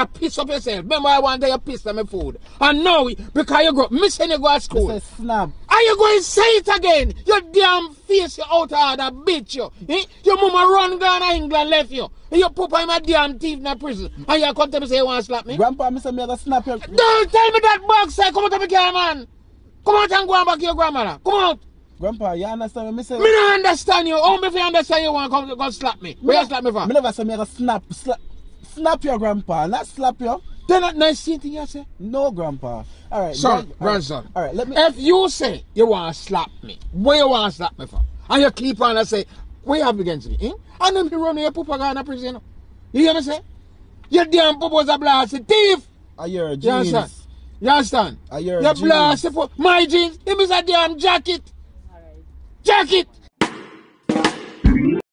I piss up yourself. Remember I day you pissed on my food. And now, because you go, missing you go to school. Say snap. Are you going to say it again? Your damn face, you out of order, bitch, you. Eh? Your mama run down to England, left you. And your papa my damn teeth in prison. And you come to me say you want to slap me? Grandpa, me say me a go snap your... Don't tell me that box say come out of my car, man. Come out and go on back to your grandmother. Come out. Grandpa, you understand me? Me say... Me don't understand you. Me if you understand you want to come go slap me? Where you slap me for? Me never say me a go snap, slap, snap your grandpa, not slap you. They're not nice thing you say. No, grandpa. All right, Son, grand- all right, grandson. All right, let me. If you say you want to slap me, where you want to slap me for? And you keep on and say, what you have against me? Eh? And then you run your papa go in prison. You hear me say? Your damn papa's a blasted thief. Are your You understand? jeans? You understand? Are your You jeans? blasted for my jeans. Him is a damn jacket. Alright. Jacket.